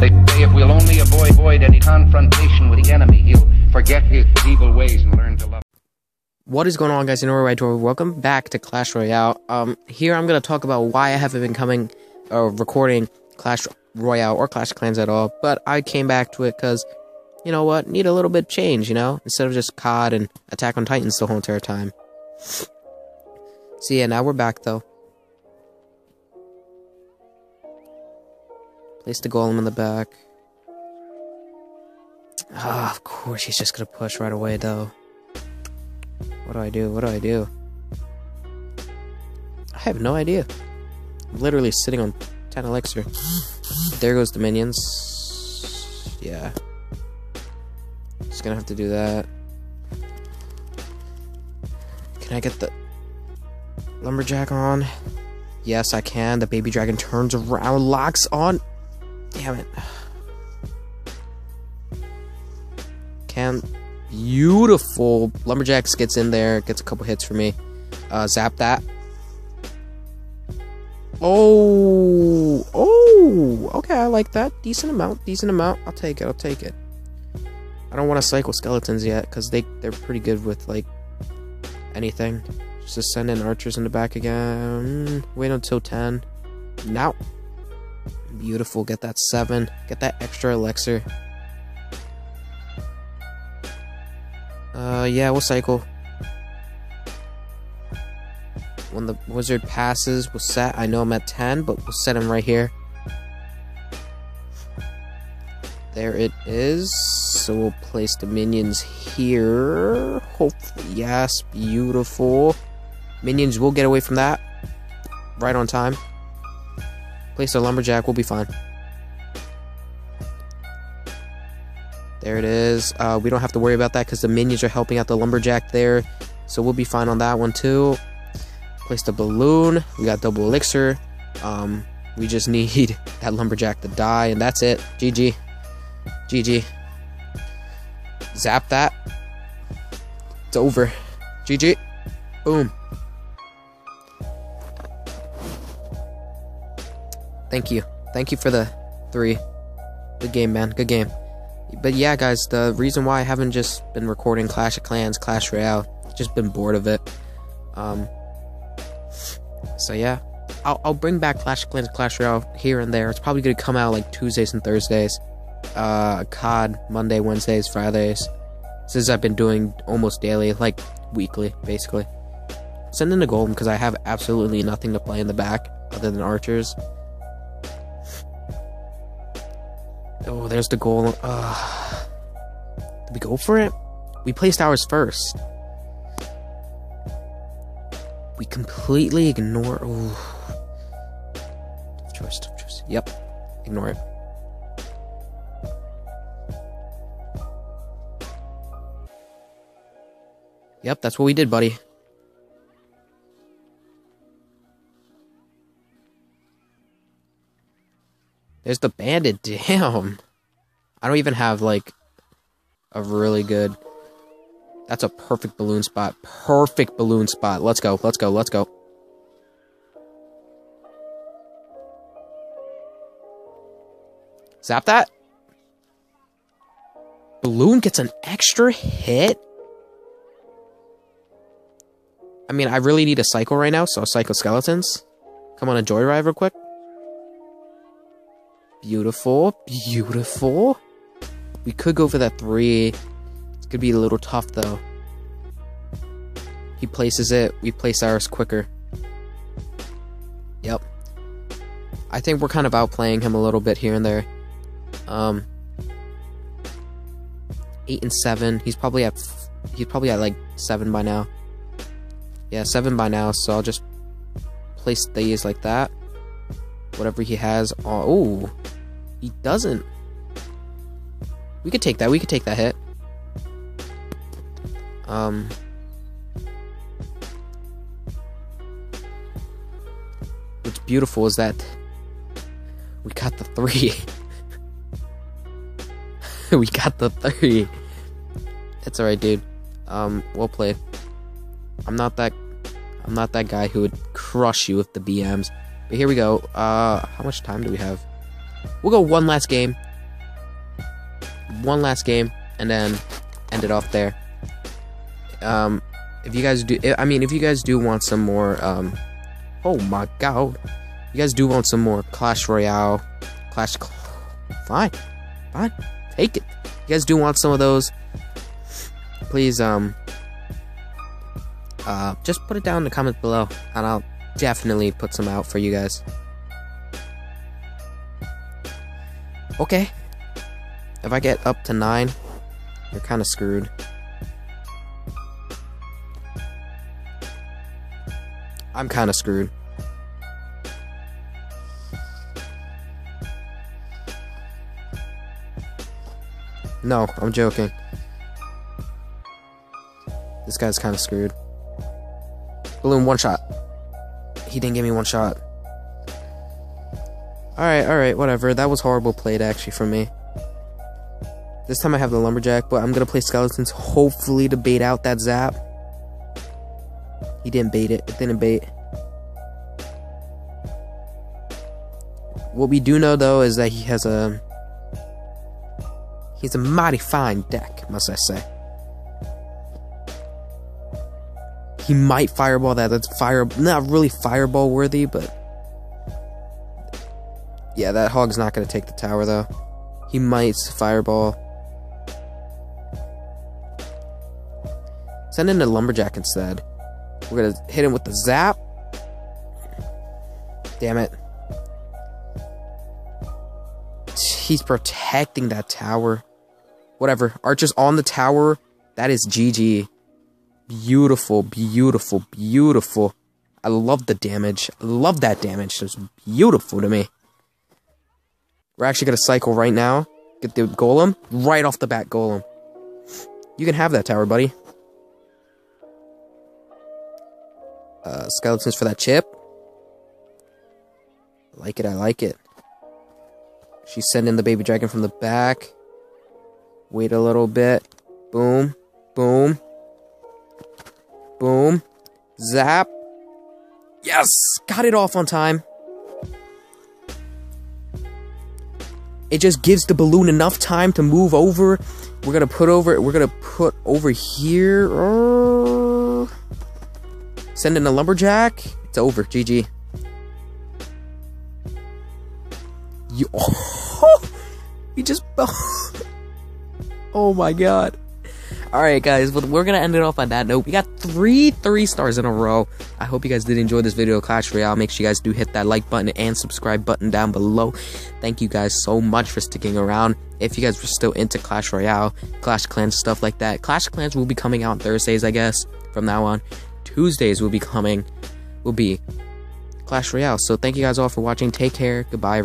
They say if we'll only avoid, avoid any confrontation with the enemy, he'll forget his evil ways and learn to love. What is going on, guys? In Tour, welcome back to Clash Royale. Um, here I'm gonna talk about why I haven't been coming or uh, recording Clash Royale or Clash Clans at all. But I came back to it because, you know what, need a little bit change. You know, instead of just COD and Attack on Titans the whole entire time. So yeah, now we're back though. Place the golem in the back. Ah, of course he's just gonna push right away though. What do I do? What do I do? I have no idea. I'm literally sitting on 10 elixir. There goes the minions. Yeah. Just gonna have to do that. Can I get the lumberjack on? Yes, I can. The baby dragon turns around, locks on. Damn it. Can Beautiful. Lumberjacks gets in there, gets a couple hits for me. Uh, zap that. Oh, oh, okay, I like that. Decent amount, decent amount. I'll take it, I'll take it. I don't want to cycle skeletons yet, because they, they're pretty good with, like, anything. Just send in archers in the back again. Wait until 10. Now. Beautiful, get that 7. Get that extra elixir. Uh, yeah, we'll cycle. When the wizard passes, we'll set. I know I'm at 10, but we'll set him right here. There it is. So we'll place the minions here. Hopefully, yes, beautiful. Minions will get away from that. Right on time. Place a lumberjack, we'll be fine. There it is. Uh, we don't have to worry about that because the minions are helping out the lumberjack there. So we'll be fine on that one too. Place the balloon. We got double elixir. Um, we just need that lumberjack to die, and that's it. GG. GG. Zap that. It's over. GG. Boom. Thank you. Thank you for the three. Good game, man. Good game but yeah, guys, the reason why I haven't just been recording Clash of Clans, Clash Royale, just been bored of it. Um, so yeah, I'll, I'll bring back Clash of Clans, Clash Royale here and there. It's probably gonna come out like Tuesdays and Thursdays. Uh, COD Monday, Wednesdays, Fridays. Since I've been doing almost daily, like weekly, basically. Send in a golem because I have absolutely nothing to play in the back other than archers. Oh, there's the goal. Uh, did we go for it? We placed ours first. We completely ignore. Oh. Choice, choice. Yep. Ignore it. Yep, that's what we did, buddy. There's the bandit. Damn. I don't even have, like, a really good... That's a perfect balloon spot. Perfect balloon spot. Let's go. Let's go. Let's go. Zap that. Balloon gets an extra hit? I mean, I really need a cycle right now, so cycle skeletons. Come on a joyride real quick. Beautiful. Beautiful. We could go for that three. It's gonna be a little tough though. He places it. We place ours quicker. Yep. I think we're kind of outplaying him a little bit here and there. Um, eight and seven. He's probably at. He's probably at like seven by now. Yeah, seven by now. So I'll just place these like that. Whatever he has. Oh, he doesn't. We could take that. We could take that hit. Um. What's beautiful is that we got the three. we got the three. It's alright, dude. Um, well played. I'm not that. I'm not that guy who would crush you with the BMs. But here we go. Uh, how much time do we have? We'll go one last game. one last game and then end it off there. Um, if you guys do, I mean, if you guys do want some more, um, oh my god, you guys do want some more Clash Royale, Clash, fine, fine, take it. You guys do want some of those? Please, um, uh, just put it down in the comments below, and I'll definitely put some out for you guys. Okay. If I get up to nine, you're kind of screwed. I'm kind of screwed. No, I'm joking. This guy's kind of screwed. Balloon, one shot. He didn't give me one shot. Alright, alright, whatever. That was horrible played, actually, from me. This time I have the Lumberjack, but I'm gonna play Skeletons, hopefully to bait out that Zap. He didn't bait it. It didn't bait. What we do know, though, is that he has a... He's a mighty fine deck, must I say. He might fireball that. That's fire... Not really fireball worthy, but... Yeah, that hog's not going to take the tower, though. He might fireball. Send in the lumberjack instead. We're gonna hit him with the zap. Damn it. He's protecting that tower. Whatever. Archer's on the tower. That is GG. Beautiful, beautiful, beautiful. I love the damage. I love that damage. It's beautiful to me. We're actually gonna cycle right now. Get the golem. Right off the bat, golem. You can have that tower, buddy. uh, skeletons for that chip. I like it, I like it. She's sending the baby dragon from the back. Wait a little bit. Boom. Boom. Boom. Zap. Yes! Got it off on time. It just gives the balloon enough time to move over. We're gonna put over, we're gonna put over here. Uh, send in a lumberjack. It's over. GG. You. Oh, he just. Oh my god. Alright, guys, but we're gonna end it off on that note. We got three three stars in a row. I hope you guys did enjoy this video, Clash Royale. Make sure you guys do hit that like button and subscribe button down below. Thank you guys so much for sticking around. If you guys were still into Clash Royale, Clash Clans, stuff like that, Clash Clans will be coming out Thursdays, I guess, from now on. Tuesdays will be coming, will be Clash Royale. So thank you guys all for watching. Take care. Goodbye.